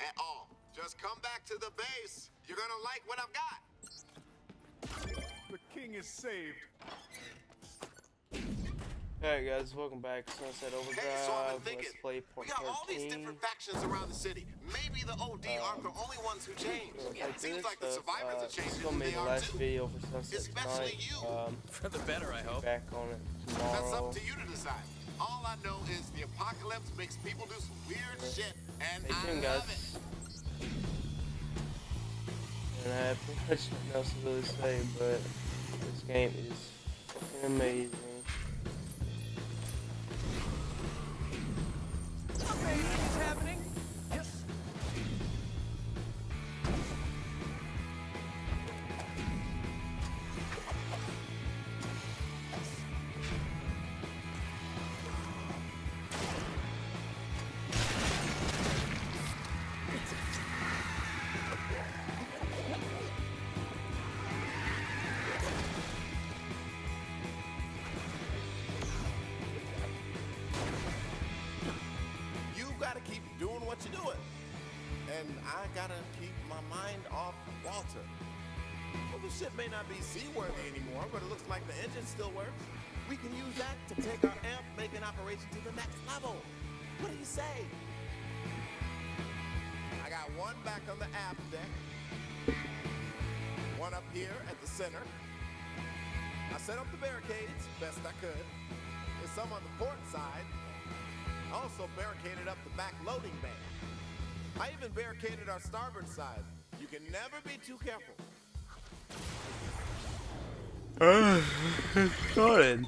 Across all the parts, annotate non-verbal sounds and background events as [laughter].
at all. Just come back to the base. You're gonna like what I've got. The king is saved. Alright guys, welcome back to Sunset Overdrive. Hey, so I've been thinking, Let's play we point got all these different factions around the city. Maybe the OD aren't the only ones who changed. Like It seems like the stuff, survivors uh, are This changing is gonna who be they the are last too. video for Sunset Especially tonight. you. Um, For the better, I hope. back on it tomorrow. That's up to you to decide. All I know is the apocalypse makes people do some weird shit, and Stay I tuned, guys. And I have pretty much nothing else to really say, but this game is fucking. Amazing that to take our amp making operation to the next level. What do you say? I got one back on the aft deck, one up here at the center. I set up the barricades best I could. There's some on the port side, also barricaded up the back loading bay. I even barricaded our starboard side. You can never be too careful. [sighs] Good.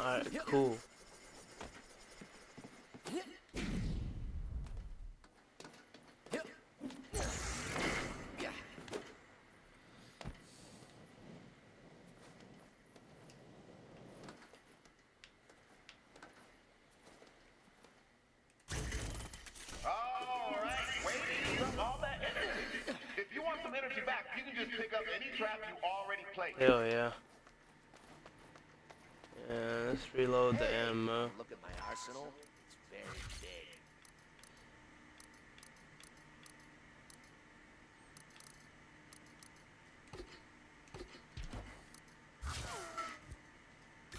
Alright, cool. you can just pick up any trap you already played. Hell yeah. Yeah, let's reload the ammo. Look at my arsenal. It's very big.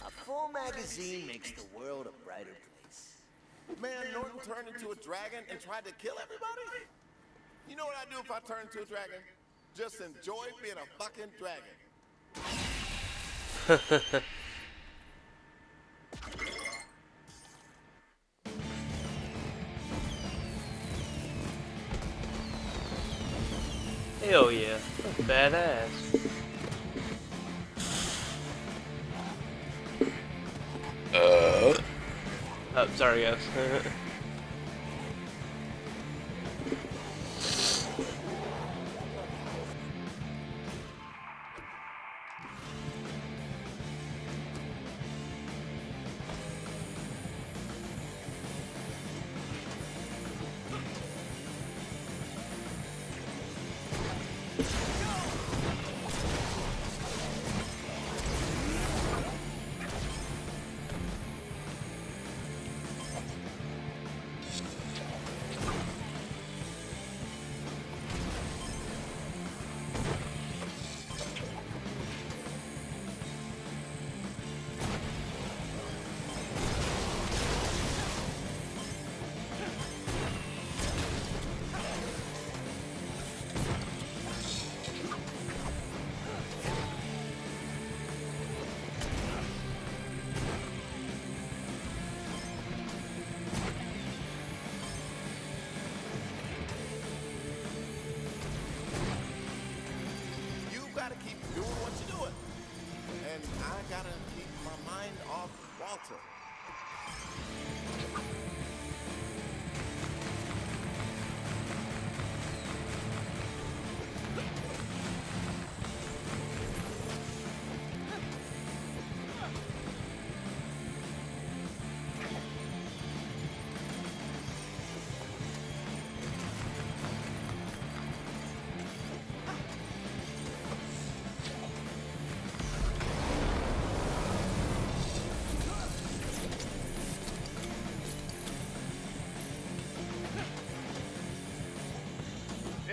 A full magazine makes the world a brighter place. Man, Norton turned into a dragon and tried to kill everybody? You know what I do if I turn into a dragon? Just enjoy being a fucking dragon. [laughs] Oh, [laughs]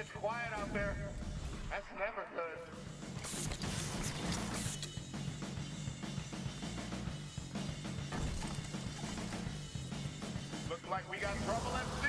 It's quiet out there. That's never good. Looks like we got trouble at sea.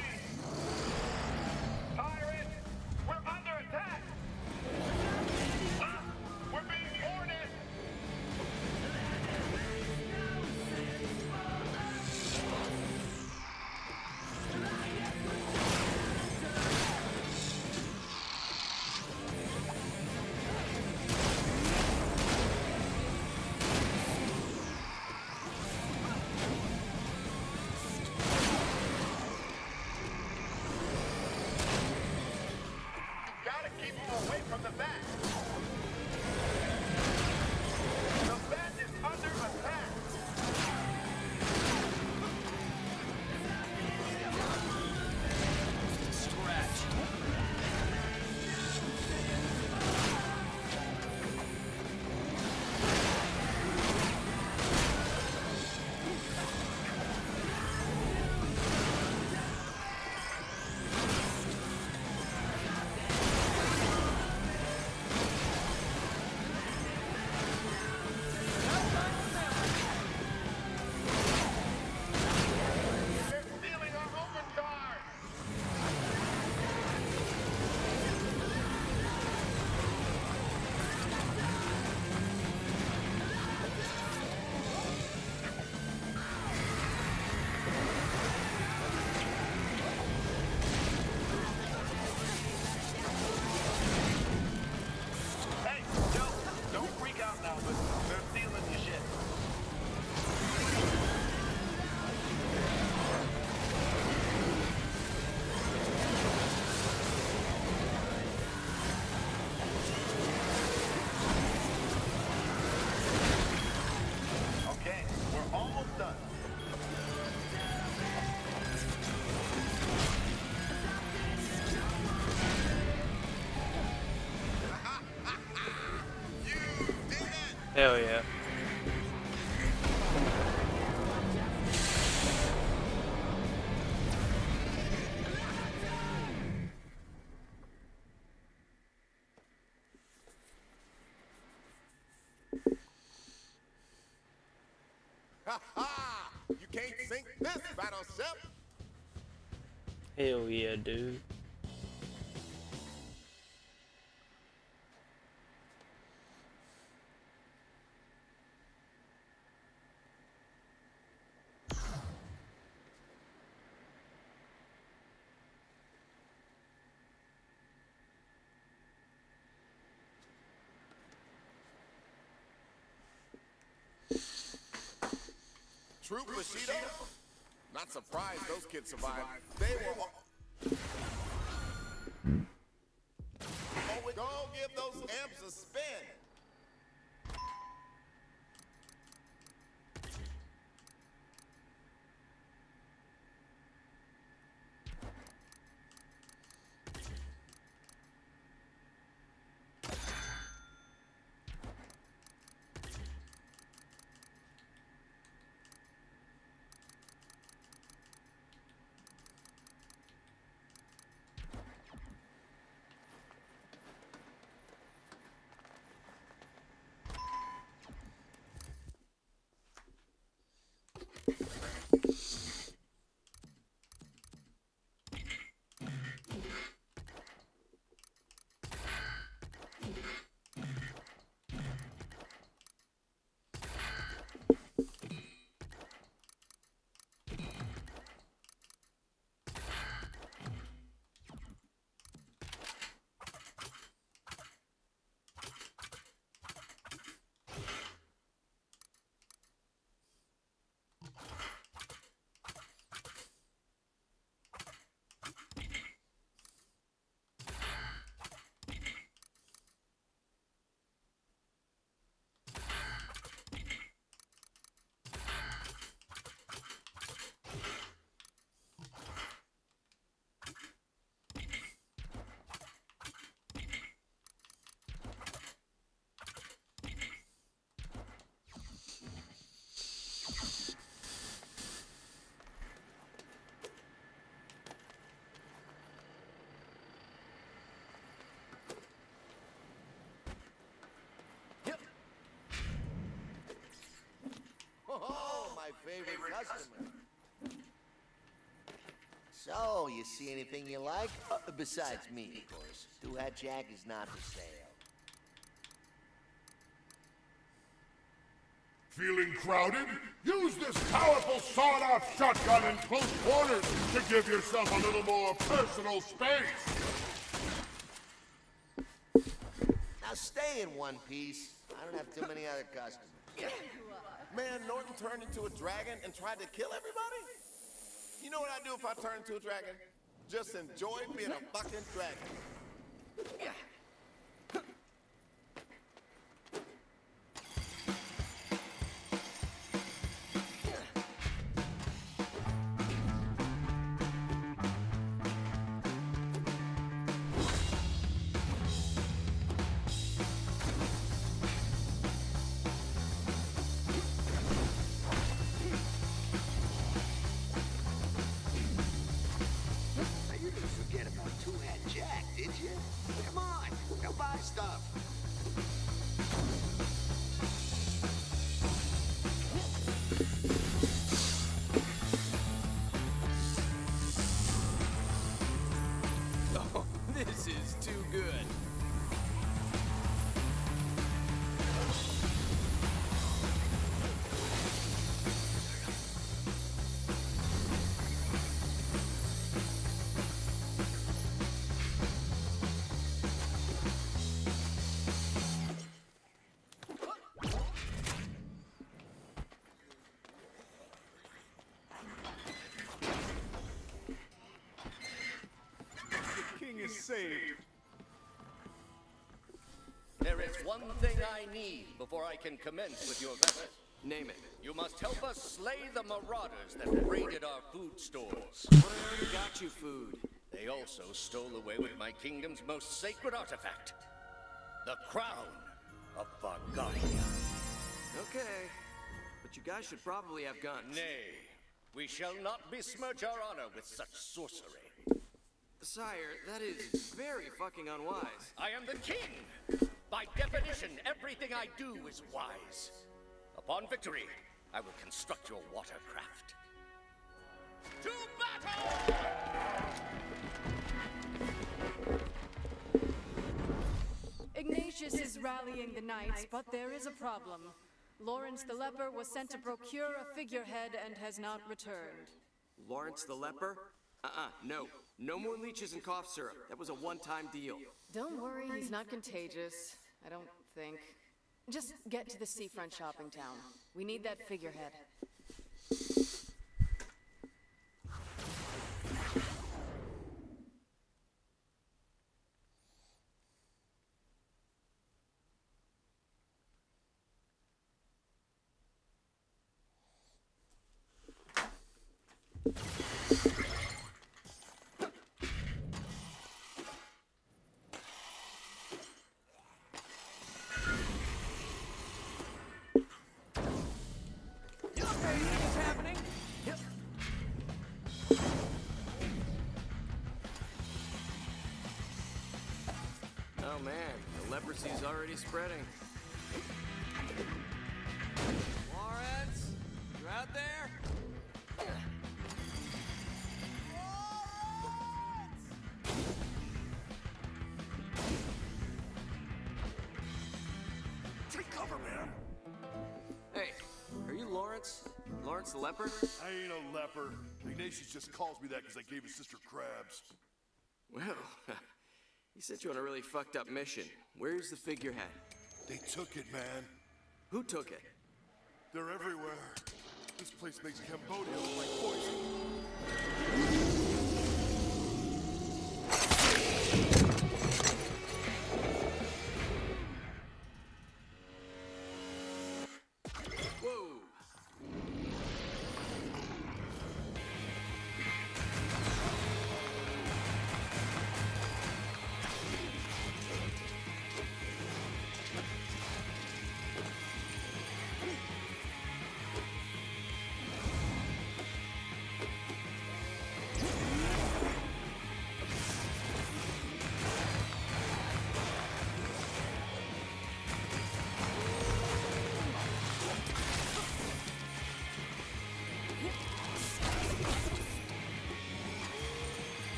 Sink this! Hell yeah, dude. Bushido? Not surprised those kids survived. They were. Oh, go give those amps a spin. Oh, my favorite customer. So, you see anything you like? Uh, besides me, of course. Two Hat Jack is not for sale. Feeling crowded? Use this powerful sawed-off shotgun in close quarters to give yourself a little more personal space. Now stay in one piece. I don't have too many other customers. [coughs] Man, Norton turned into a dragon and tried to kill everybody? You know what I'd do if I turned into a dragon? Just enjoy being a fucking dragon. Now, this is too good. Saved. There is one thing I need before I can commence with your vessel. Name it. You must help us slay the marauders that raided our food stores. But I already got you food. They also stole away with my kingdom's most sacred artifact, the crown of Vargaria. Okay. But you guys should probably have guns. Nay, we shall not besmirch our honor with such sorcery. Sire, that is very fucking unwise. I am the king. By definition, everything I do is wise. Upon victory, I will construct your watercraft. To battle! Ignatius is rallying the knights, but there is a problem. Lawrence the Leper was sent to procure a figurehead and has not returned. Lawrence the leper? Uh-uh, no. No more leeches and cough syrup. That was a one-time deal. Don't worry, he's not contagious. I don't think. Just get to the seafront shopping town. We need that figurehead. Already spreading. Lawrence, you out there? Take cover, man. Hey, are you Lawrence? Lawrence the leper? I ain't a leper. Ignatius just calls me that because I gave his sister crabs. Well, [laughs] he sent you on a really fucked up mission. Where's the figurehead? They took it, man. Who took it? They're everywhere. This place makes Cambodia look like poison.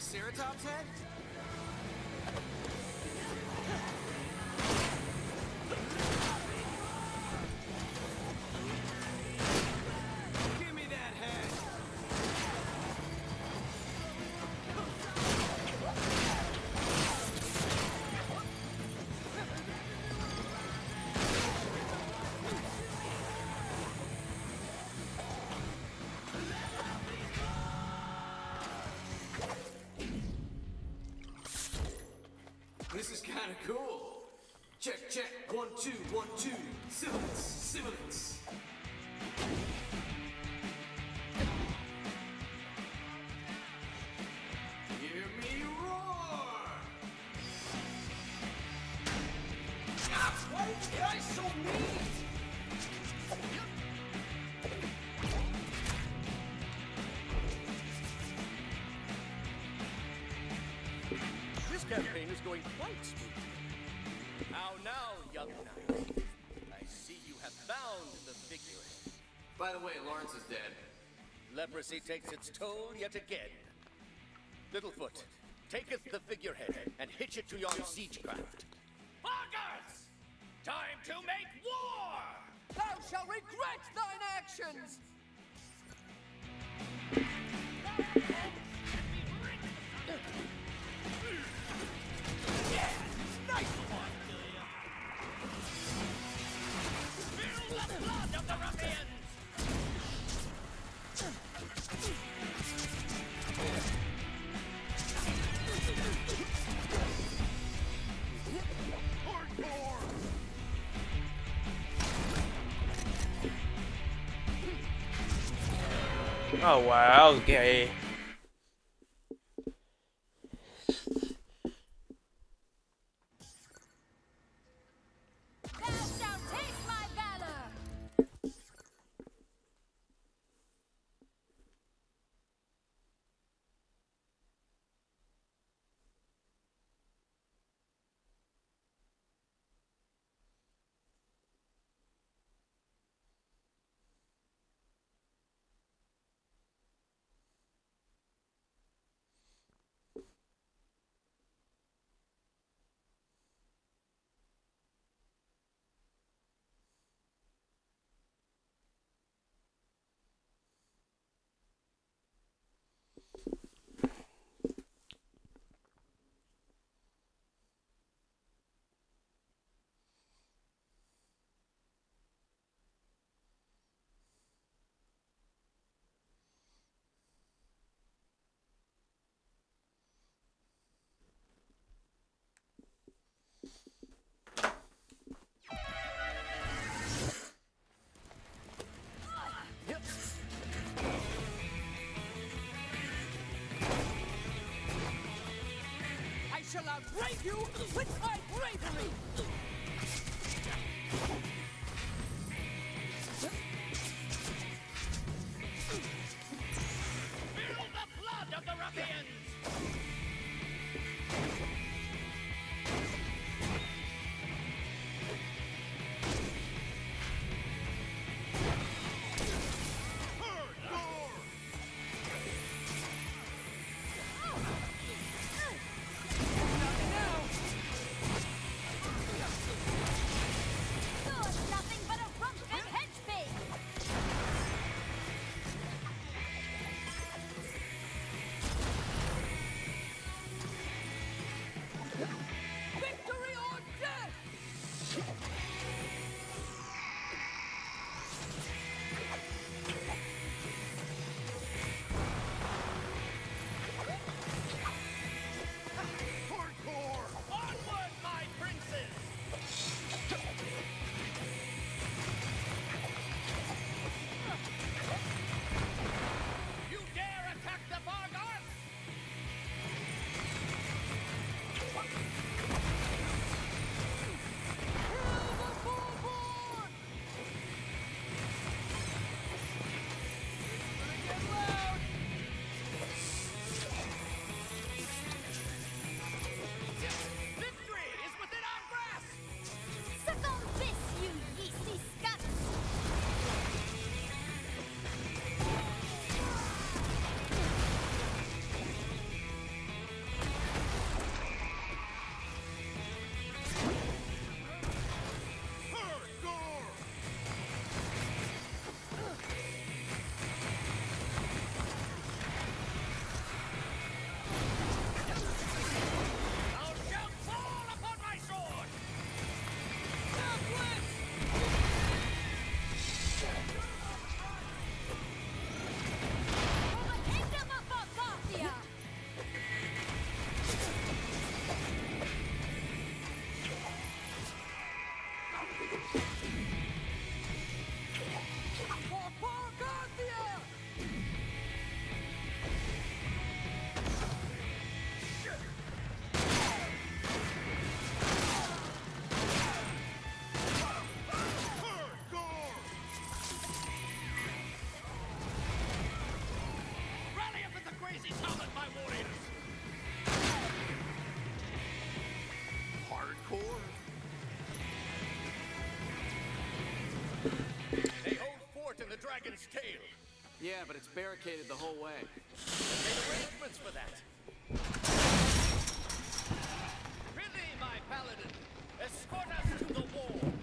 Triceratops head? One, two, one, two. Sibilance, sibilance. Hear me roar! Ah, why are you guys so mean? This campaign is going quite smoothly. How now, young knight? I see you have found the figurehead. By the way, Lawrence is dead. Leprosy takes its toll yet again. Littlefoot, taketh the figurehead and hitch it to yon siegecraft. Augurs! Time to make war! Thou shalt regret thine actions! Oh wow, okay. Outbrave you with my bravery! tail. Yeah, but it's barricaded the whole way. I made arrangements for that. Prithee, my paladin, escort us to the wall.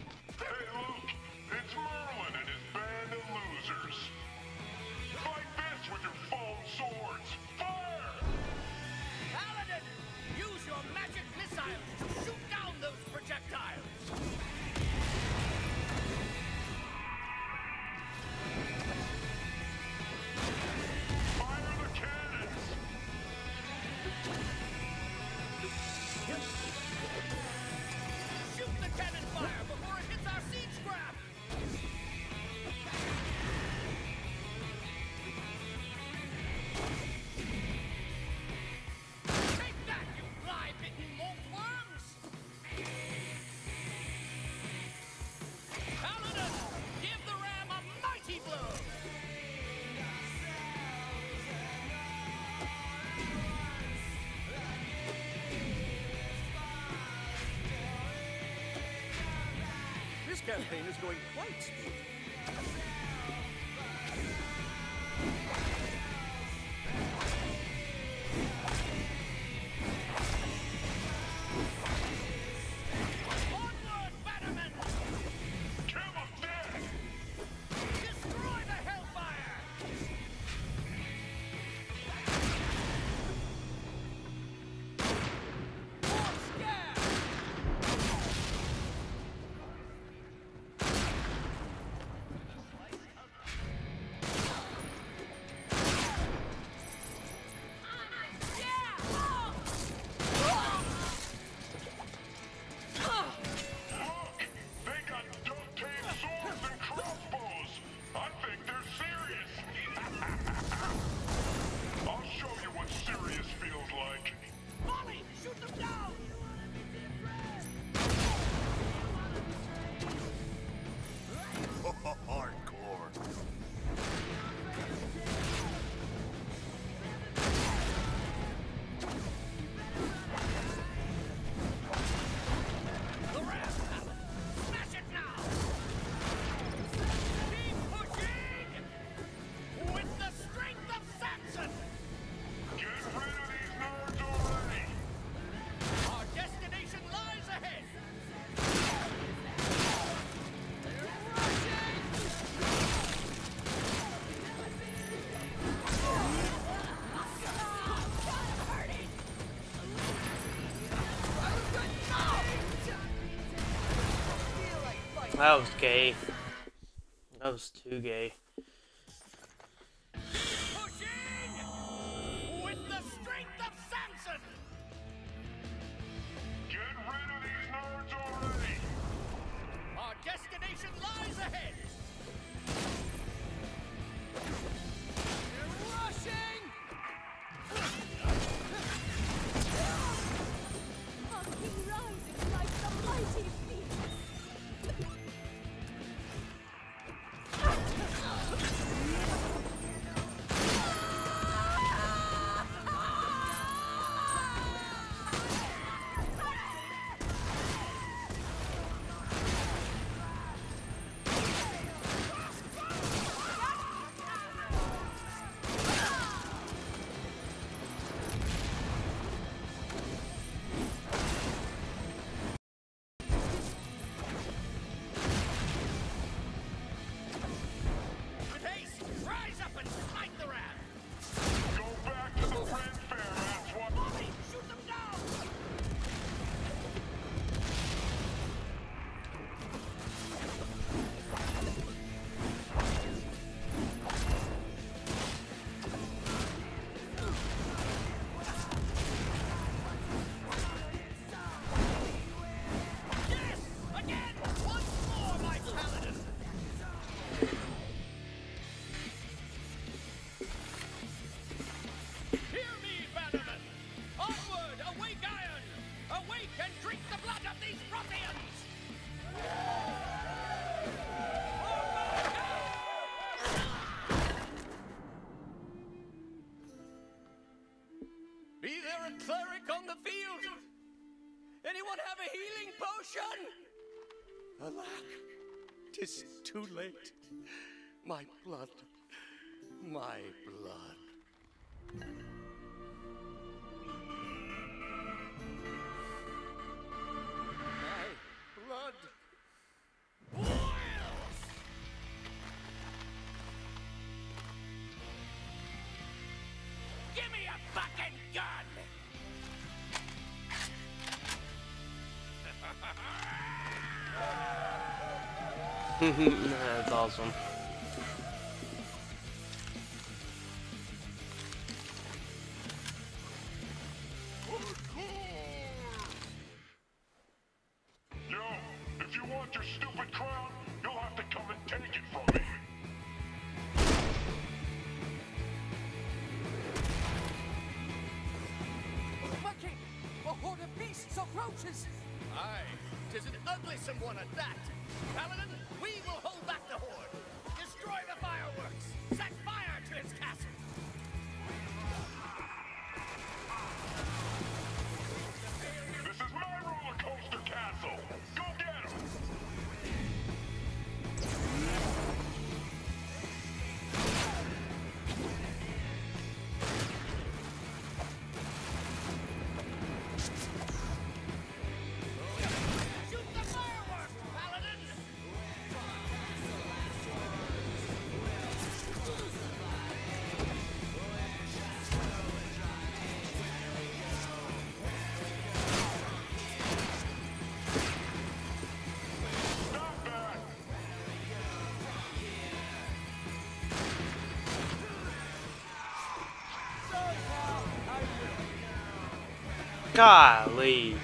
campaign is going quite smoothly. That was gay. That was too gay. Can drink the blood of these ruffians! Be there a cleric on the field? Anyone have a healing potion? Alack, tis too late. My blood, my blood. [laughs] That's awesome. Golly.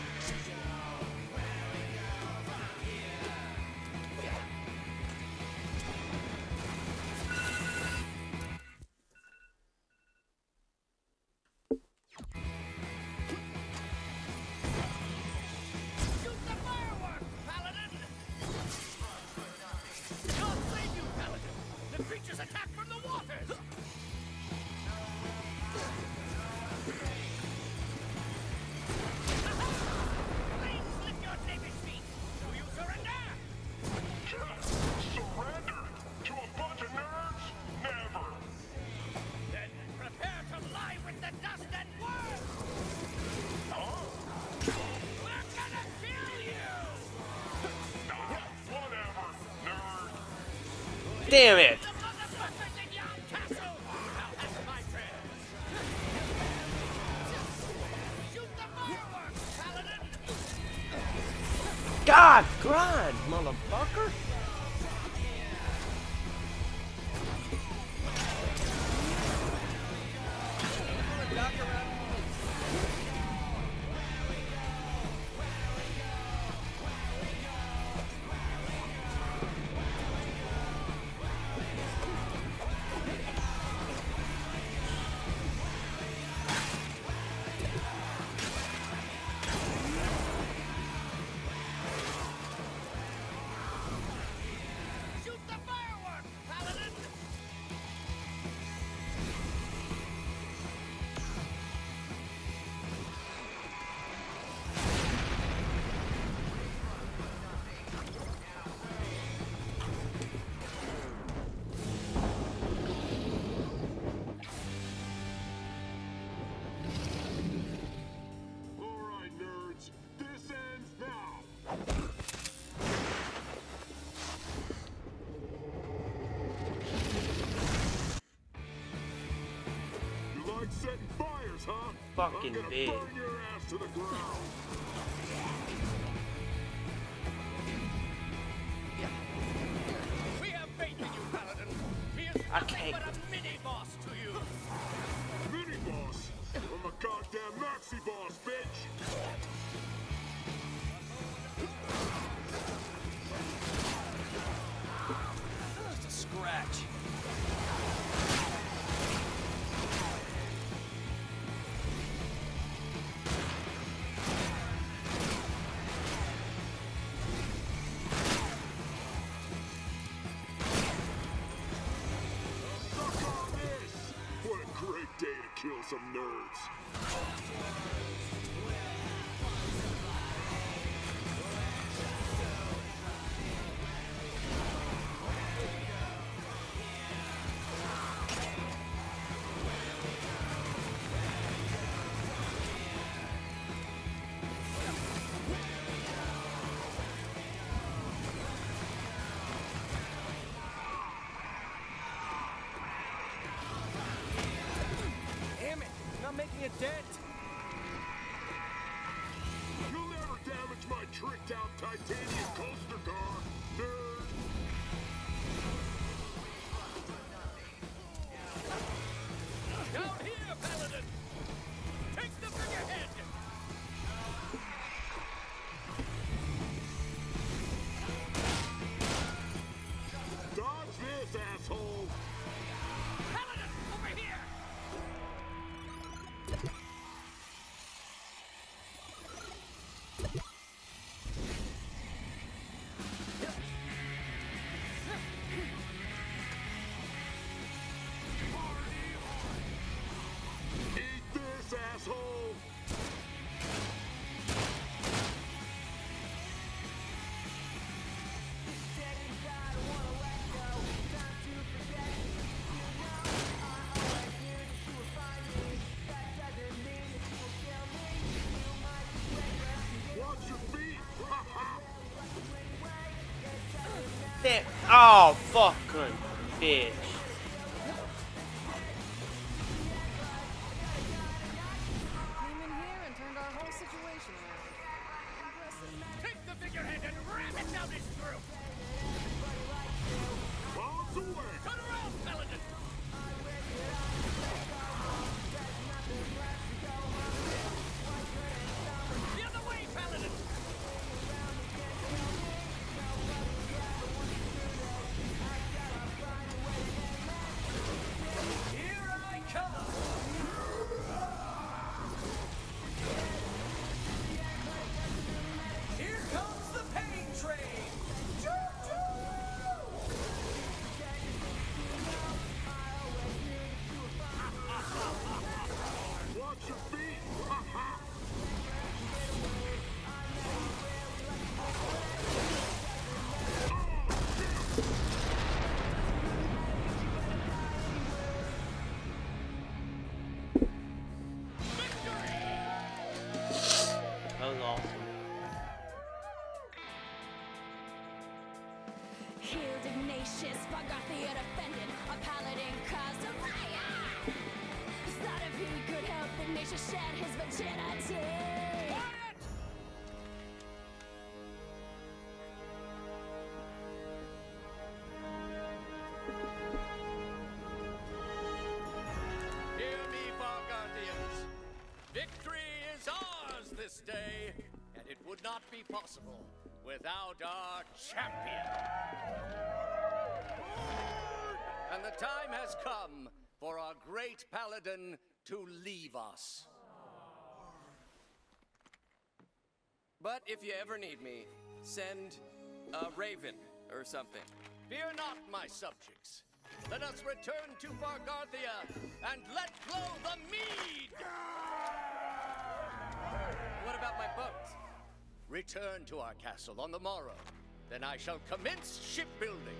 God, grind, motherfucker! fucking big. I can't. Mini boss to you. Mini boss? I'm a goddamn maxi boss, bitch. Just a scratch. some nerds. Out titanium Oh, fucking bitch. Defended, a paladin a. Thought he could help Ignatius shed his virginity. Hear me. Victory is ours this day, and it would not be possible without our champion. And the time has come for our great paladin to leave us. But if you ever need me, send a raven or something. Fear not, my subjects. Let us return to Bargarthia and let flow the mead! What about my boat? Return to our castle on the morrow. Then I shall commence shipbuilding.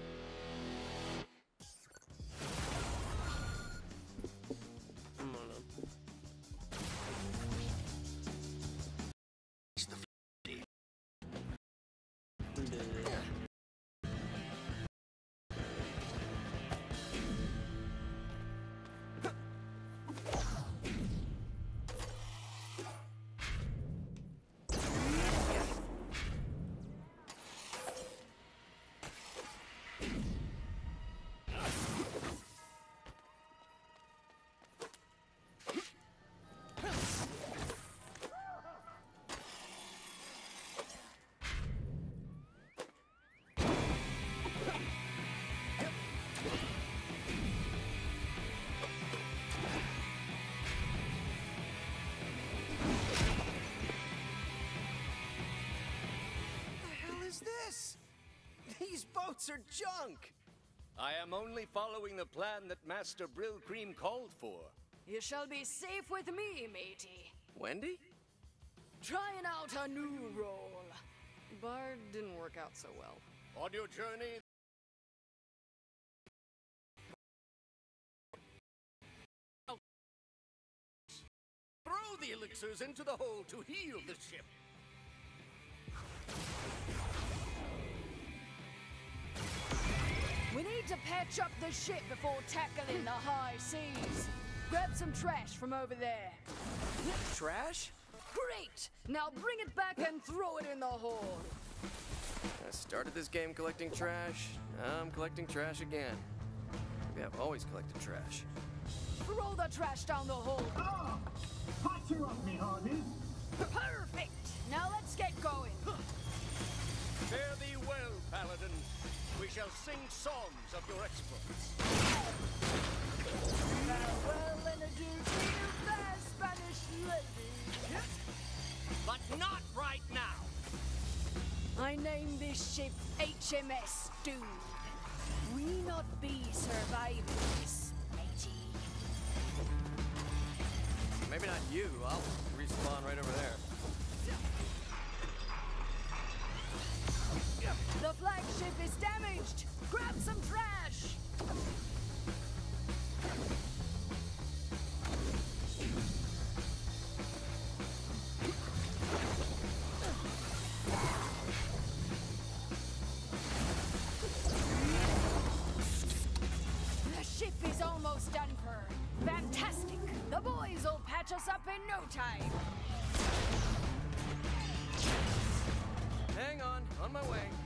Boats are junk. I am only following the plan that Master Brill Cream called for. You shall be safe with me, matey. Wendy? Trying out a new role. Bard didn't work out so well. On your journey, throw the elixirs into the hole to heal the ship. We need to patch up the ship before tackling the high seas. Grab some trash from over there. Trash? Great! Now bring it back and throw it in the hole. I started this game collecting trash. I'm collecting trash again. Maybe I've always collected trash. Throw the trash down the hole. Ah! Patch her up, me hearties. Perfect! Now let's get going. Fare thee well, Paladin. We shall sing songs of your exploits. Farewell and adieu to you, fair Spanish lady. But not right now. I name this ship HMS Dude. We not be surviving this, matey. Maybe not you. I'll respawn right over there. Us up in no time. Hang on, on my way.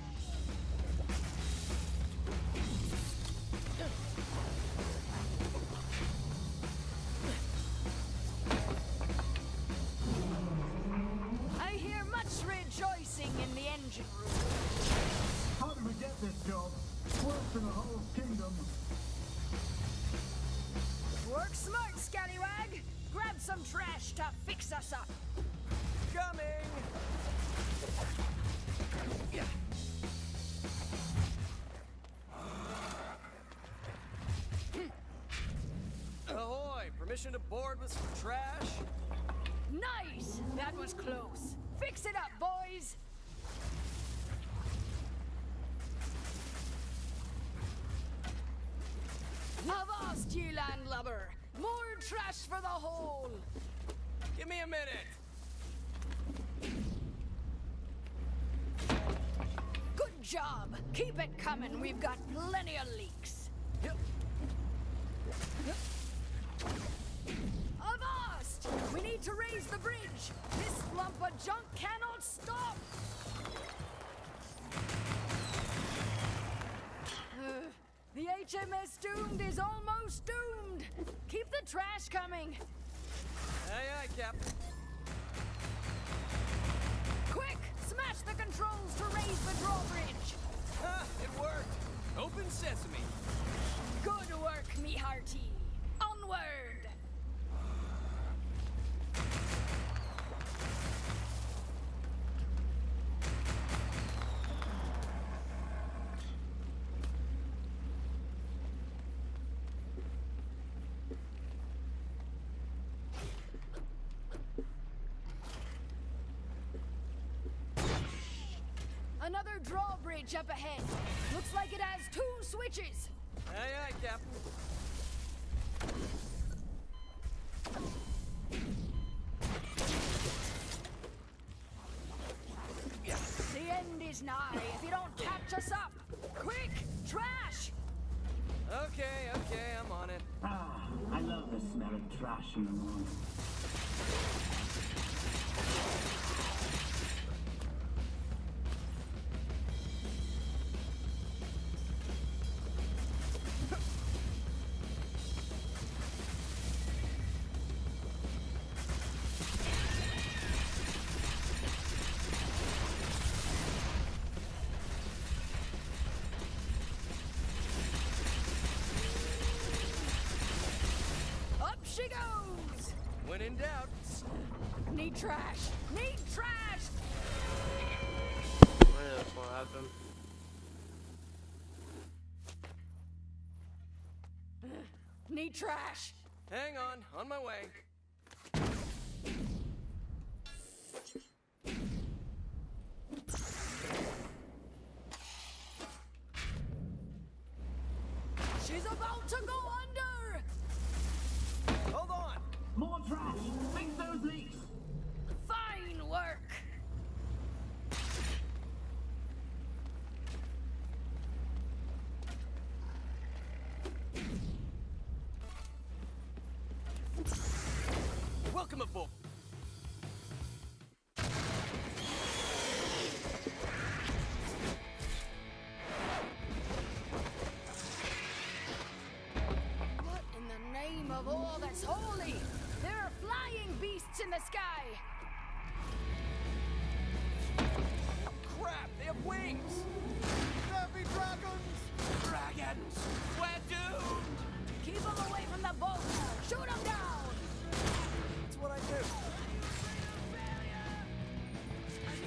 Board with some trash? Nice! That was close. Fix it up, boys. Avast, ye landlubber! More trash for the hole! Give me a minute! Good job! Keep it coming, we've got plenty of leaks. Avast! We need to raise the bridge! This lump of junk cannot stop! Uh, [sighs] the HMS Doomed is almost doomed! Keep the trash coming! Aye, aye, Captain. Quick! Smash the controls to raise the drawbridge! Ah, it worked! Open sesame! Good work, me hearty! Onward! Another drawbridge up ahead. Looks like it has two switches. Aye, aye, Captain. The end is nigh if you don't catch us up. Quick, trash! Okay, okay, I'm on it. Ah, I love the smell of trash in the morning. Up! When in doubt, Need trash! Need trash! I that's gonna happen. Need trash! hang on, on my way. Of all that's holy? There are flying beasts in the sky! Crap, they have wings! Heavy dragons! Dragons! We're doomed! Keep them away from the boat! Shoot them down! That's what I do.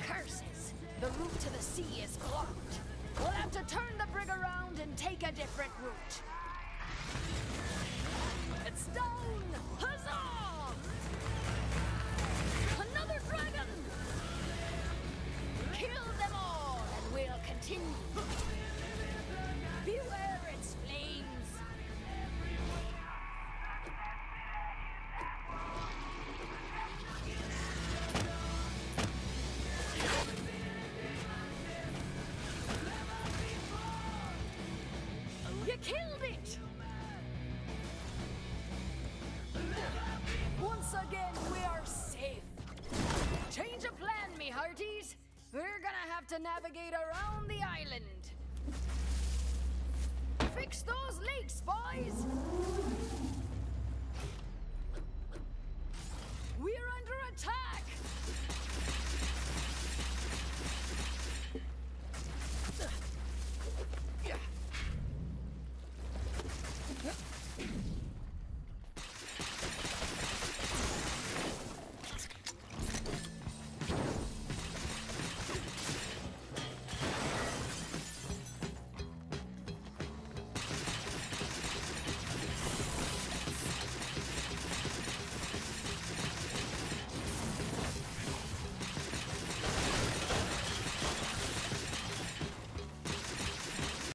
Curses! The route to the sea is blocked. We'll have to turn the brig around and take a different route. It's down! Huzzah! Another dragon! Kill them all, and we'll continue. To navigate around the island. Fix those leaks, boys! We're under attack!